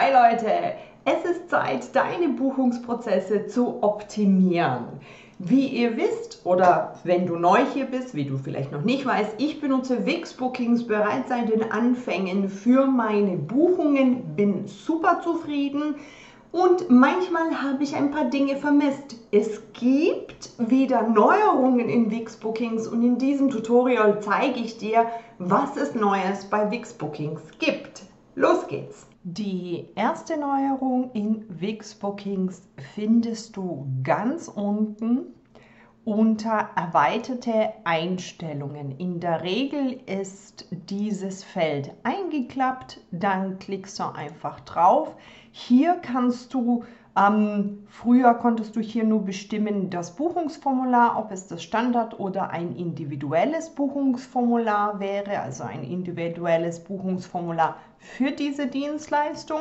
Hi Leute, es ist Zeit, deine Buchungsprozesse zu optimieren. Wie ihr wisst oder wenn du neu hier bist, wie du vielleicht noch nicht weißt, ich benutze Wix Bookings bereits seit den Anfängen für meine Buchungen, bin super zufrieden und manchmal habe ich ein paar Dinge vermisst. Es gibt wieder Neuerungen in Wix Bookings und in diesem Tutorial zeige ich dir, was es Neues bei Wix Bookings gibt. Los geht's! Die erste Neuerung in Wix Bookings findest du ganz unten unter erweiterte Einstellungen. In der Regel ist dieses Feld eingeklappt, dann klickst du einfach drauf. Hier kannst du ähm, früher konntest du hier nur bestimmen das Buchungsformular, ob es das Standard oder ein individuelles Buchungsformular wäre, also ein individuelles Buchungsformular für diese Dienstleistung.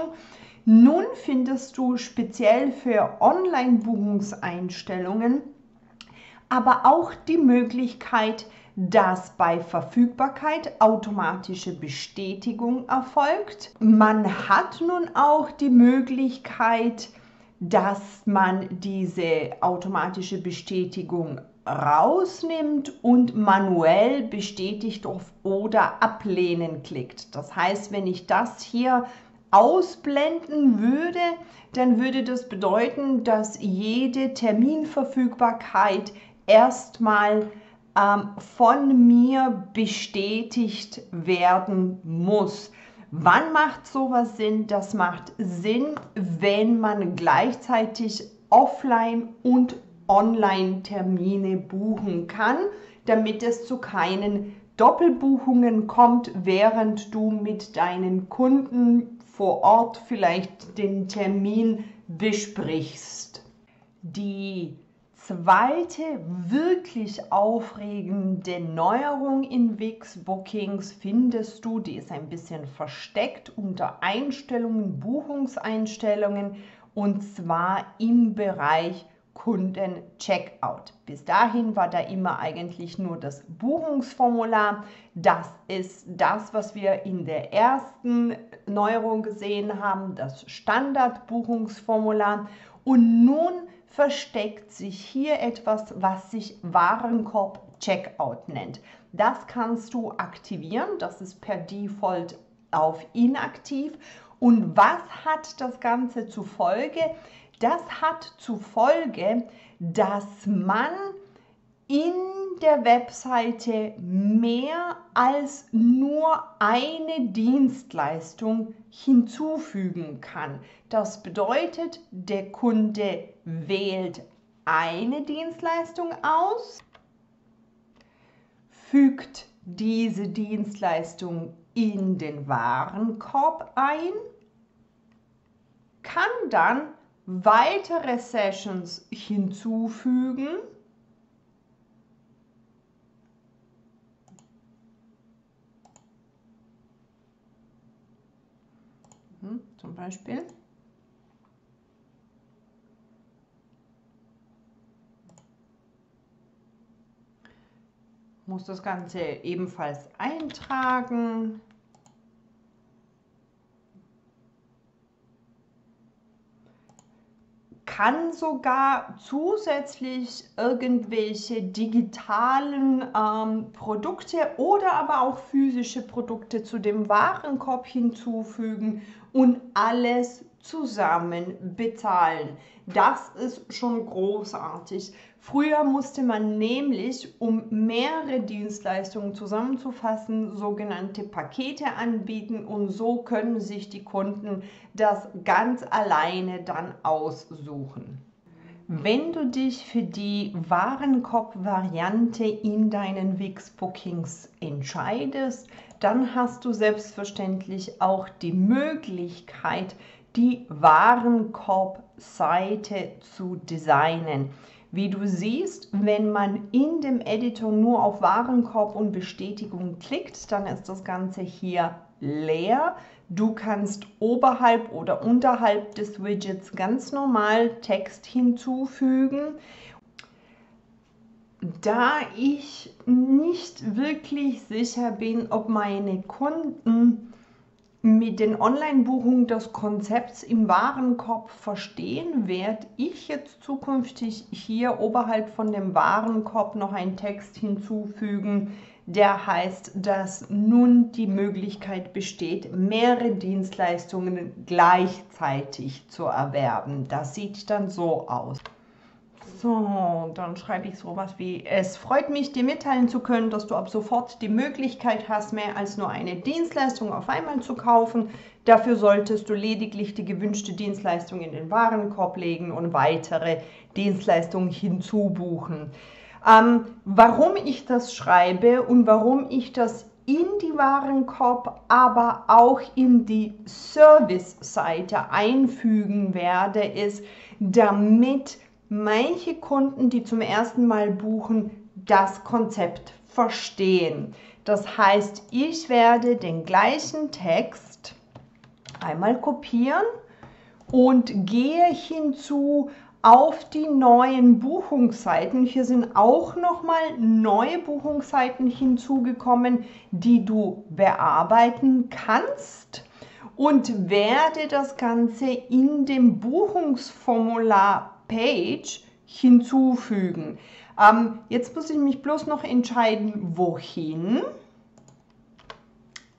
Nun findest du speziell für Online-Buchungseinstellungen aber auch die Möglichkeit, dass bei Verfügbarkeit automatische Bestätigung erfolgt. Man hat nun auch die Möglichkeit, dass man diese automatische Bestätigung rausnimmt und manuell bestätigt auf oder ablehnen klickt. Das heißt, wenn ich das hier ausblenden würde, dann würde das bedeuten, dass jede Terminverfügbarkeit erstmal ähm, von mir bestätigt werden muss. Wann macht sowas Sinn? Das macht Sinn, wenn man gleichzeitig offline und online Termine buchen kann, damit es zu keinen Doppelbuchungen kommt, während du mit deinen Kunden vor Ort vielleicht den Termin besprichst. Die zweite wirklich aufregende Neuerung in Wix Bookings findest du, die ist ein bisschen versteckt unter Einstellungen, Buchungseinstellungen und zwar im Bereich Kunden-Checkout. Bis dahin war da immer eigentlich nur das Buchungsformular. Das ist das, was wir in der ersten Neuerung gesehen haben, das Standard-Buchungsformular. Und nun versteckt sich hier etwas, was sich Warenkorb Checkout nennt. Das kannst du aktivieren, das ist per Default auf inaktiv. Und was hat das Ganze zur Folge? Das hat zur Folge, dass man in der Webseite mehr als nur eine Dienstleistung hinzufügen kann. Das bedeutet, der Kunde wählt eine Dienstleistung aus, fügt diese Dienstleistung in den Warenkorb ein, kann dann weitere Sessions hinzufügen hm, zum Beispiel. Muss das Ganze ebenfalls eintragen. Kann sogar zusätzlich irgendwelche digitalen ähm, Produkte oder aber auch physische Produkte zu dem Warenkorb hinzufügen und alles zusammen bezahlen. Das ist schon großartig. Früher musste man nämlich, um mehrere Dienstleistungen zusammenzufassen, sogenannte Pakete anbieten und so können sich die Kunden das ganz alleine dann aussuchen. Wenn du dich für die Warenkorb-Variante in deinen Wix-Bookings entscheidest, dann hast du selbstverständlich auch die Möglichkeit, die Warenkorb-Seite zu designen. Wie du siehst, wenn man in dem Editor nur auf Warenkorb und Bestätigung klickt, dann ist das Ganze hier leer. Du kannst oberhalb oder unterhalb des Widgets ganz normal Text hinzufügen. Da ich nicht wirklich sicher bin, ob meine Kunden mit den Online-Buchungen des Konzepts im Warenkorb verstehen, werde ich jetzt zukünftig hier oberhalb von dem Warenkorb noch einen Text hinzufügen, der heißt, dass nun die Möglichkeit besteht, mehrere Dienstleistungen gleichzeitig zu erwerben. Das sieht dann so aus. So, dann schreibe ich sowas wie, es freut mich, dir mitteilen zu können, dass du ab sofort die Möglichkeit hast, mehr als nur eine Dienstleistung auf einmal zu kaufen. Dafür solltest du lediglich die gewünschte Dienstleistung in den Warenkorb legen und weitere Dienstleistungen hinzubuchen. Ähm, warum ich das schreibe und warum ich das in die Warenkorb, aber auch in die Service-Seite einfügen werde, ist, damit manche Kunden, die zum ersten Mal buchen, das Konzept verstehen. Das heißt, ich werde den gleichen Text einmal kopieren und gehe hinzu auf die neuen Buchungsseiten. Hier sind auch nochmal neue Buchungsseiten hinzugekommen, die du bearbeiten kannst und werde das Ganze in dem Buchungsformular Page hinzufügen. Ähm, jetzt muss ich mich bloß noch entscheiden, wohin.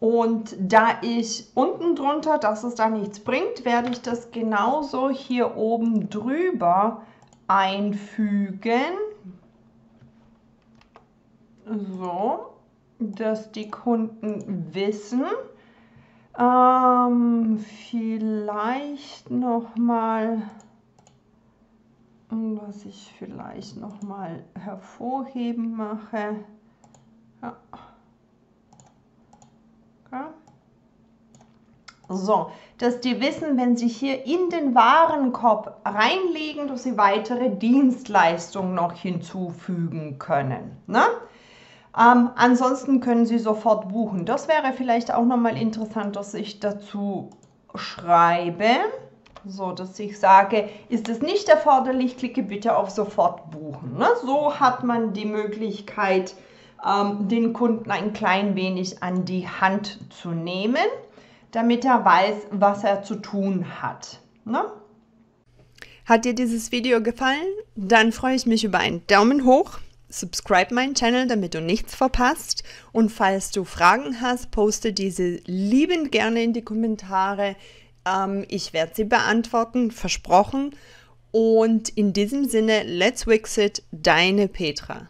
Und da ich unten drunter, dass es da nichts bringt, werde ich das genauso hier oben drüber einfügen. So, dass die Kunden wissen. Ähm, vielleicht noch mal und was ich vielleicht noch mal hervorheben mache. Ja. Okay. So, dass die wissen, wenn sie hier in den Warenkorb reinlegen, dass sie weitere Dienstleistungen noch hinzufügen können. Ne? Ähm, ansonsten können sie sofort buchen. Das wäre vielleicht auch nochmal interessant, dass ich dazu schreibe. So, dass ich sage, ist es nicht erforderlich, klicke bitte auf Sofort buchen. Ne? So hat man die Möglichkeit, ähm, den Kunden ein klein wenig an die Hand zu nehmen, damit er weiß, was er zu tun hat. Ne? Hat dir dieses Video gefallen? Dann freue ich mich über einen Daumen hoch. Subscribe meinen Channel, damit du nichts verpasst. Und falls du Fragen hast, poste diese liebend gerne in die Kommentare. Ähm, ich werde sie beantworten, versprochen. Und in diesem Sinne, let's Wixit, deine Petra.